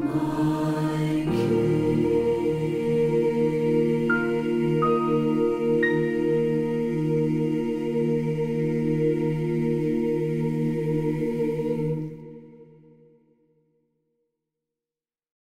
Oh.